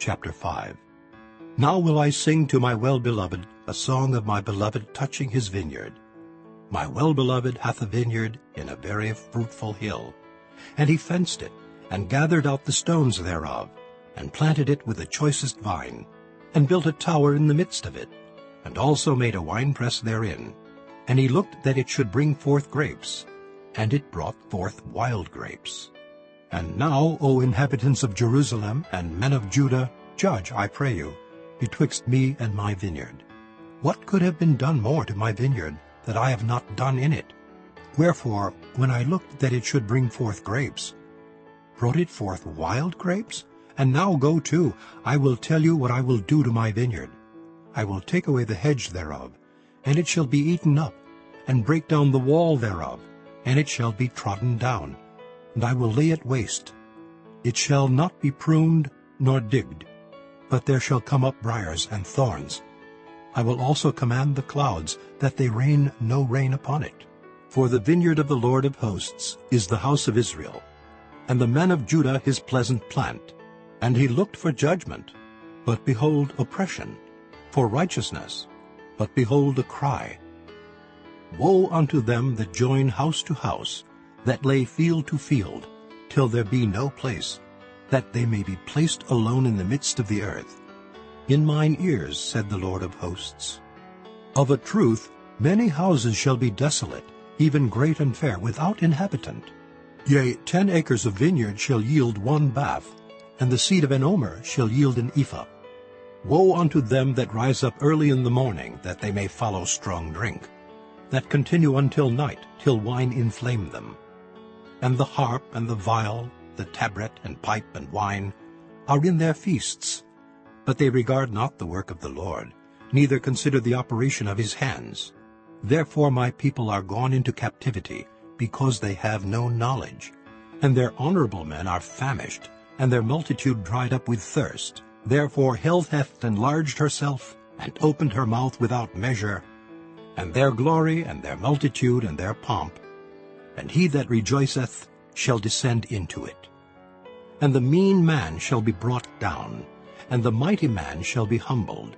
Chapter 5 Now will I sing to my well-beloved a song of my beloved touching his vineyard. My well-beloved hath a vineyard in a very fruitful hill. And he fenced it, and gathered out the stones thereof, and planted it with the choicest vine, and built a tower in the midst of it, and also made a winepress therein. And he looked that it should bring forth grapes, and it brought forth wild grapes. And now, O inhabitants of Jerusalem and men of Judah, judge, I pray you, betwixt me and my vineyard. What could have been done more to my vineyard that I have not done in it? Wherefore, when I looked that it should bring forth grapes, brought it forth wild grapes? And now go to, I will tell you what I will do to my vineyard. I will take away the hedge thereof, and it shall be eaten up, and break down the wall thereof, and it shall be trodden down, and I will lay it waste. It shall not be pruned nor digged, but there shall come up briers and thorns. I will also command the clouds, that they rain no rain upon it. For the vineyard of the Lord of hosts is the house of Israel, and the men of Judah his pleasant plant. And he looked for judgment, but behold oppression, for righteousness, but behold a cry. Woe unto them that join house to house, that lay field to field, till there be no place, that they may be placed alone in the midst of the earth. In mine ears, said the Lord of hosts. Of a truth, many houses shall be desolate, even great and fair, without inhabitant. Yea, ten acres of vineyard shall yield one bath, and the seed of an omer shall yield an ephah. Woe unto them that rise up early in the morning, that they may follow strong drink, that continue until night, till wine inflame them. And the harp and the viol, the tabret and pipe and wine, are in their feasts. But they regard not the work of the Lord, neither consider the operation of his hands. Therefore my people are gone into captivity, because they have no knowledge. And their honorable men are famished, and their multitude dried up with thirst. Therefore health hath enlarged herself, and opened her mouth without measure, and their glory, and their multitude, and their pomp, and he that rejoiceth shall descend into it. And the mean man shall be brought down, and the mighty man shall be humbled,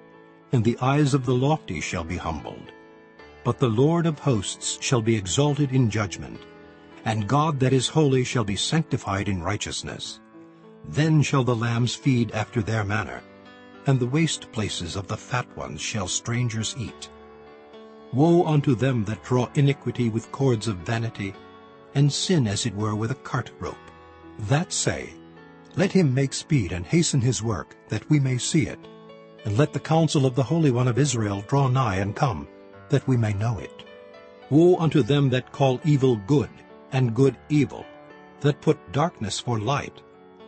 and the eyes of the lofty shall be humbled. But the Lord of hosts shall be exalted in judgment, and God that is holy shall be sanctified in righteousness. Then shall the lambs feed after their manner, and the waste places of the fat ones shall strangers eat. Woe unto them that draw iniquity with cords of vanity, and sin as it were with a cart rope. That say, Let him make speed and hasten his work, that we may see it. And let the counsel of the Holy One of Israel draw nigh and come, that we may know it. Woe unto them that call evil good, and good evil, that put darkness for light,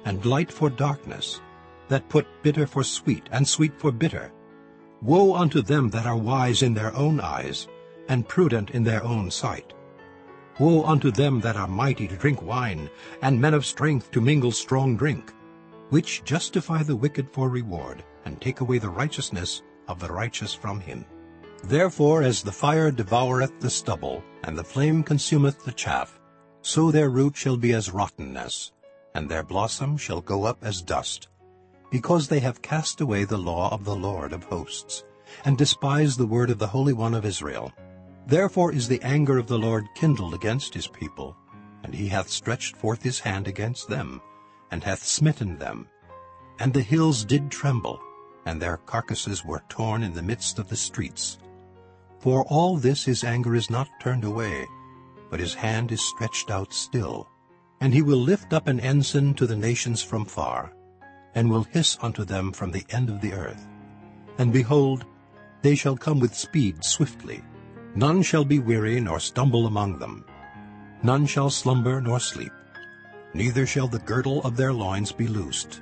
and light for darkness, that put bitter for sweet, and sweet for bitter. Woe unto them that are wise in their own eyes, and prudent in their own sight. Woe unto them that are mighty to drink wine, and men of strength to mingle strong drink, which justify the wicked for reward, and take away the righteousness of the righteous from him. Therefore as the fire devoureth the stubble, and the flame consumeth the chaff, so their root shall be as rottenness, and their blossom shall go up as dust, because they have cast away the law of the Lord of hosts, and despised the word of the Holy One of Israel. Therefore is the anger of the Lord kindled against his people, and he hath stretched forth his hand against them, and hath smitten them. And the hills did tremble, and their carcasses were torn in the midst of the streets. For all this his anger is not turned away, but his hand is stretched out still. And he will lift up an ensign to the nations from far, and will hiss unto them from the end of the earth. And behold, they shall come with speed swiftly. None shall be weary nor stumble among them. None shall slumber nor sleep. Neither shall the girdle of their loins be loosed,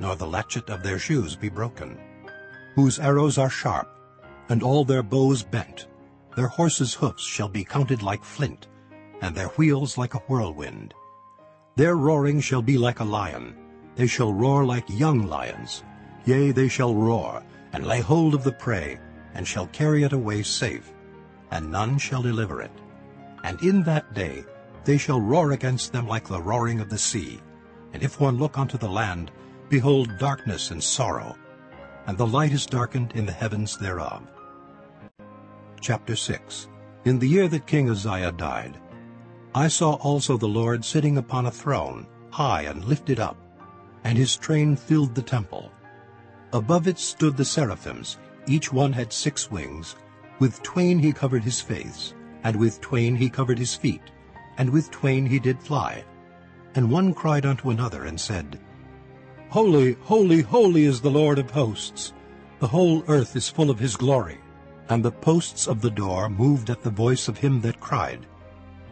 nor the latchet of their shoes be broken. Whose arrows are sharp, and all their bows bent. Their horses' hoofs shall be counted like flint, and their wheels like a whirlwind. Their roaring shall be like a lion. They shall roar like young lions. Yea, they shall roar, and lay hold of the prey, and shall carry it away safe, and none shall deliver it. And in that day they shall roar against them like the roaring of the sea. And if one look unto the land, behold darkness and sorrow, and the light is darkened in the heavens thereof. Chapter 6 In the year that King Uzziah died, I saw also the Lord sitting upon a throne, high and lifted up, and his train filled the temple. Above it stood the seraphims, each one had six wings. With twain he covered his face, and with twain he covered his feet, and with twain he did fly. And one cried unto another, and said, Holy, holy, holy is the Lord of hosts. The whole earth is full of his glory. And the posts of the door moved at the voice of him that cried,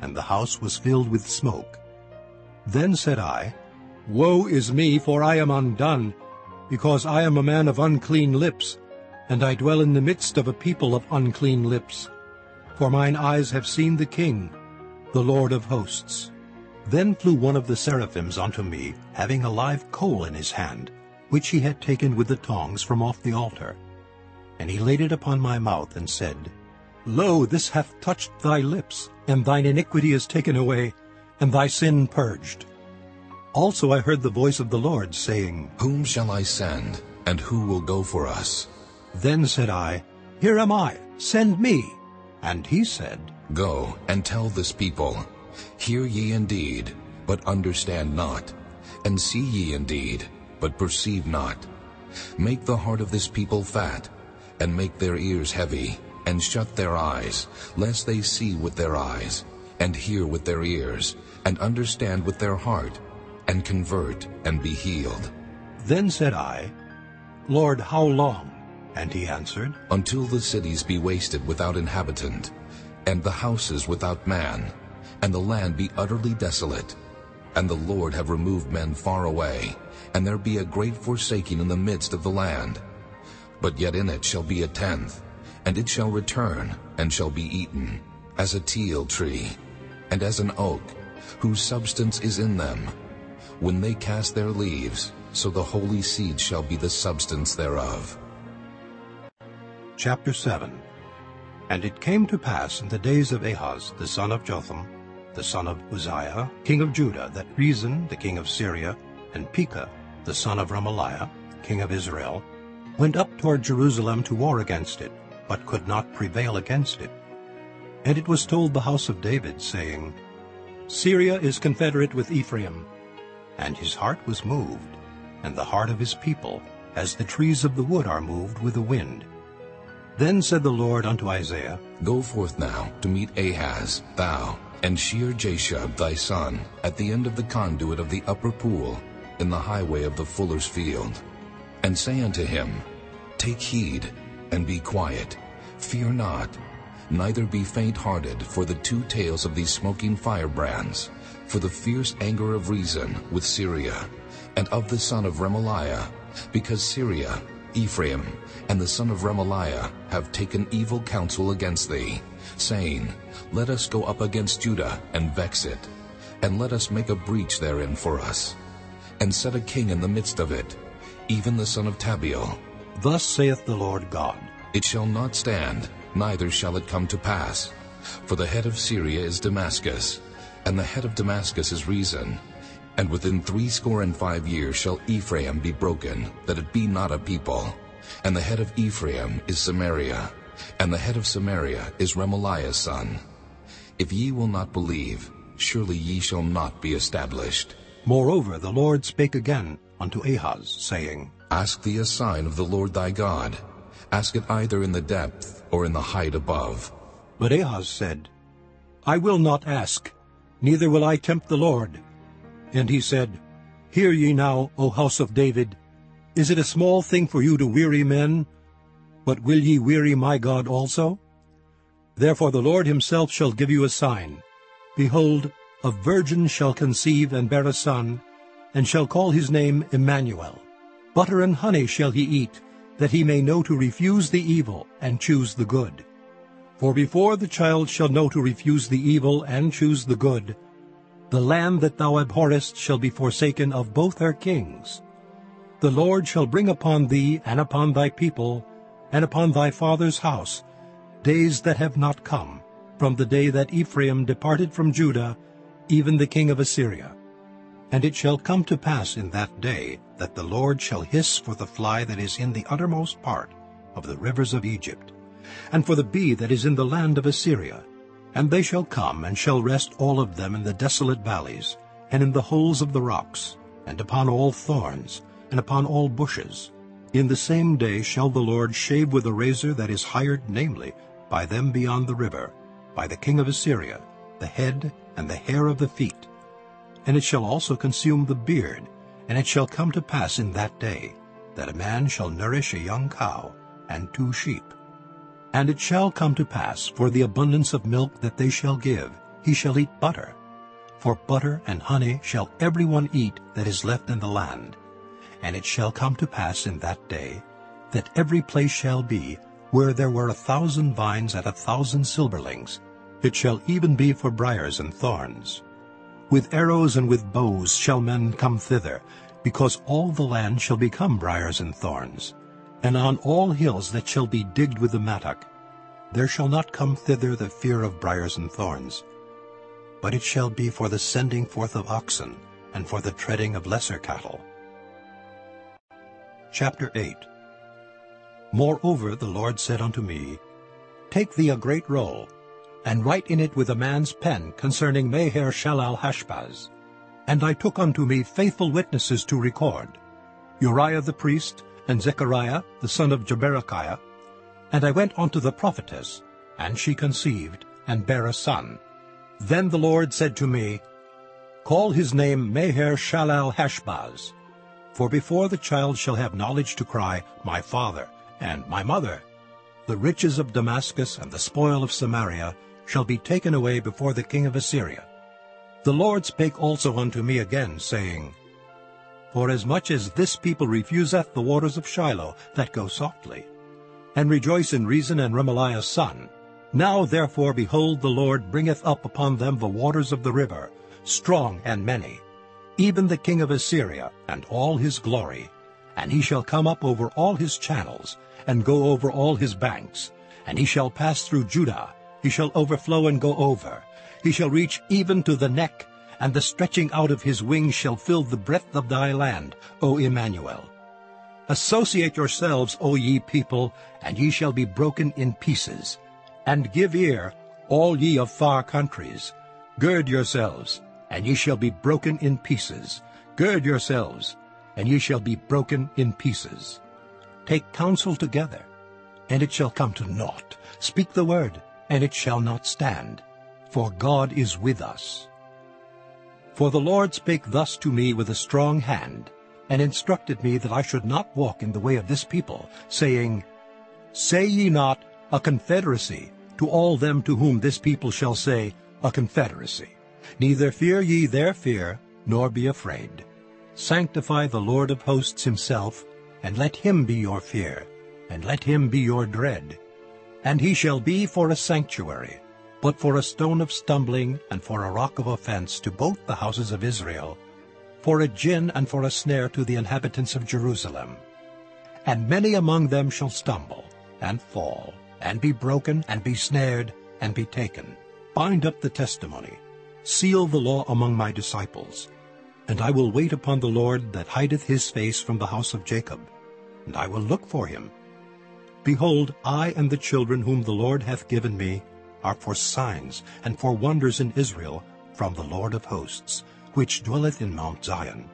and the house was filled with smoke. Then said I, Woe is me, for I am undone, because I am a man of unclean lips, and I dwell in the midst of a people of unclean lips. For mine eyes have seen the King, the Lord of hosts. Then flew one of the seraphims unto me, having a live coal in his hand, which he had taken with the tongs from off the altar. And he laid it upon my mouth, and said, Lo, this hath touched thy lips, and thine iniquity is taken away, and thy sin purged. Also I heard the voice of the Lord, saying, Whom shall I send, and who will go for us? Then said I, Here am I, send me. And he said, Go and tell this people, Hear ye indeed, but understand not, and see ye indeed, but perceive not. Make the heart of this people fat, and make their ears heavy, and shut their eyes, lest they see with their eyes, and hear with their ears, and understand with their heart, and convert, and be healed. Then said I, Lord, how long? And he answered, Until the cities be wasted without inhabitant, and the houses without man, and the land be utterly desolate, and the Lord have removed men far away, and there be a great forsaking in the midst of the land. But yet in it shall be a tenth, and it shall return, and shall be eaten, as a teil tree, and as an oak, whose substance is in them. When they cast their leaves, so the holy seed shall be the substance thereof. Chapter 7 And it came to pass in the days of Ahaz the son of Jotham, the son of Uzziah, king of Judah, that Rezin the king of Syria, and Pekah the son of Remaliah, king of Israel, went up toward Jerusalem to war against it, but could not prevail against it. And it was told the house of David, saying, Syria is confederate with Ephraim. And his heart was moved, and the heart of his people, as the trees of the wood are moved with the wind. Then said the Lord unto Isaiah, Go forth now to meet Ahaz, thou, and Shear-Jashub thy son, at the end of the conduit of the upper pool, in the highway of the fuller's field. And say unto him, Take heed, and be quiet, fear not, neither be faint-hearted for the two tails of these smoking firebrands, for the fierce anger of Rezin with Syria, and of the son of Remaliah, because Syria, Ephraim, and the son of Remaliah have taken evil counsel against thee, saying, Let us go up against Judah and vex it, and let us make a breach therein for us, and set a king in the midst of it, even the son of Tabiel. Thus saith the Lord God, It shall not stand, neither shall it come to pass. For the head of Syria is Damascus, and the head of Damascus is Rezin. And within threescore and five years shall Ephraim be broken, that it be not a people. And the head of Ephraim is Samaria, and the head of Samaria is Remaliah's son. If ye will not believe, surely ye shall not be established. Moreover the Lord spake again unto Ahaz, saying, Ask thee a sign of the Lord thy God. Ask it either in the depth or in the height above. But Ahaz said, I will not ask, neither will I tempt the Lord. And he said, Hear ye now, O house of David, is it a small thing for you to weary men? But will ye weary my God also? Therefore the Lord himself shall give you a sign. Behold, a virgin shall conceive and bear a son, and shall call his name Emmanuel. Butter and honey shall he eat, that he may know to refuse the evil and choose the good. For before the child shall know to refuse the evil and choose the good, the land that thou abhorrest shall be forsaken of both her kings. The Lord shall bring upon thee and upon thy people and upon thy father's house days that have not come, from the day that Ephraim departed from Judah, even the king of Assyria. And it shall come to pass in that day that the Lord shall hiss for the fly that is in the uttermost part of the rivers of Egypt, and for the bee that is in the land of Assyria. And they shall come, and shall rest all of them in the desolate valleys, and in the holes of the rocks, and upon all thorns, and upon all bushes. In the same day shall the Lord shave with a razor that is hired, namely, by them beyond the river, by the king of Assyria, the head and the hair of the feet. And it shall also consume the beard, and it shall come to pass in that day, that a man shall nourish a young cow and two sheep. And it shall come to pass, for the abundance of milk that they shall give, he shall eat butter. For butter and honey shall every one eat that is left in the land. And it shall come to pass in that day, that every place shall be, where there were a thousand vines at a thousand silverlings, it shall even be for briers and thorns. With arrows and with bows shall men come thither, because all the land shall become briers and thorns. And on all hills that shall be digged with the mattock, there shall not come thither the fear of briers and thorns. But it shall be for the sending forth of oxen, and for the treading of lesser cattle. Chapter 8 Moreover the Lord said unto me, Take thee a great roll, and write in it with a man's pen concerning Maher-shalal-hash-baz. And I took unto me faithful witnesses to record, Uriah the priest, and Zechariah the son of Jeberechiah. And I went unto the prophetess, and she conceived, and bare a son. Then the Lord said to me, Call his name Maher-shalal-hash-baz, for before the child shall have knowledge to cry, My father, and my mother, the riches of Damascus and the spoil of Samaria shall be taken away before the king of Assyria. The Lord spake also unto me again, saying, Forasmuch as much as this people refuseth the waters of Shiloh that go softly, and rejoice in Rezin and Remaliah's son, now therefore, behold, the Lord bringeth up upon them the waters of the river, strong and many, even the king of Assyria and all his glory, and he shall come up over all his channels, and go over all his banks, and he shall pass through Judah, he shall overflow and go over. He shall reach even to the neck, and the stretching out of his wings shall fill the breadth of thy land, O Emmanuel. Associate yourselves, O ye people, and ye shall be broken in pieces. And give ear, all ye of far countries. Gird yourselves, and ye shall be broken in pieces. Gird yourselves, and ye shall be broken in pieces. Take counsel together, and it shall come to naught. Speak the word, and it shall not stand, for God is with us. For the Lord spake thus to me with a strong hand, and instructed me that I should not walk in the way of this people, saying, Say ye not, a confederacy, to all them to whom this people shall say, a confederacy. Neither fear ye their fear, nor be afraid. Sanctify the Lord of hosts himself, and let him be your fear, and let him be your dread. And he shall be for a sanctuary, but for a stone of stumbling and for a rock of offense to both the houses of Israel, for a gin and for a snare to the inhabitants of Jerusalem. And many among them shall stumble, and fall, and be broken, and be snared, and be taken. Bind up the testimony, seal the law among my disciples. And I will wait upon the Lord that hideth his face from the house of Jacob, and I will look for him. Behold, I and the children whom the Lord hath given me are for signs and for wonders in Israel from the Lord of hosts, which dwelleth in Mount Zion.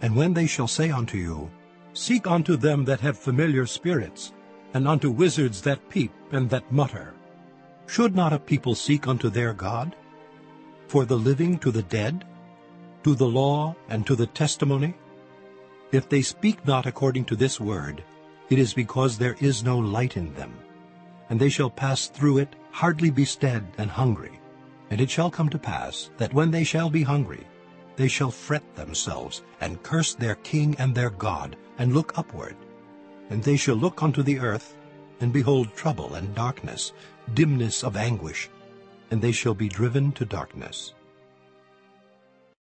And when they shall say unto you, Seek unto them that have familiar spirits, and unto wizards that peep and that mutter, should not a people seek unto their God? For the living to the dead, to the law and to the testimony? If they speak not according to this word, it is because there is no light in them. And they shall pass through it, hardly bestead and hungry. And it shall come to pass that when they shall be hungry, they shall fret themselves, and curse their king and their God, and look upward. And they shall look unto the earth, and behold trouble and darkness, dimness of anguish, and they shall be driven to darkness.